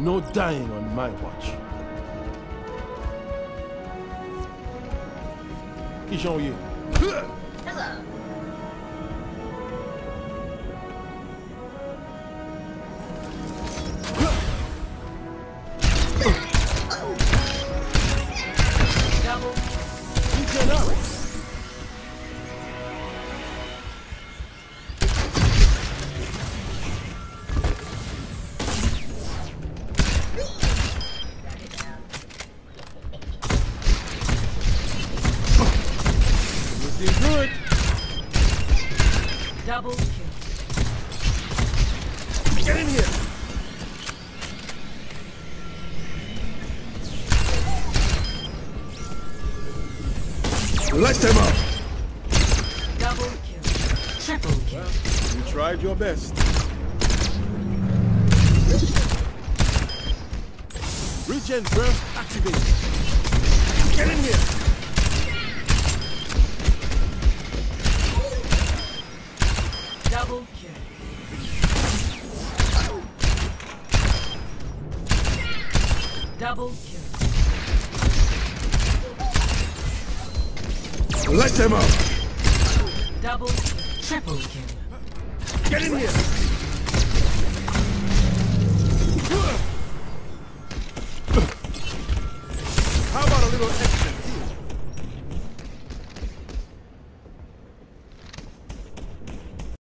No dying on my watch. You? Hello. Looking good. Double kill. Get in here. Let them up! Double kill. Triple kill. You tried your best. Regen burst activated. Get in here. Double kill. Double kill. Let them up! Double. Triple kill. Get in here.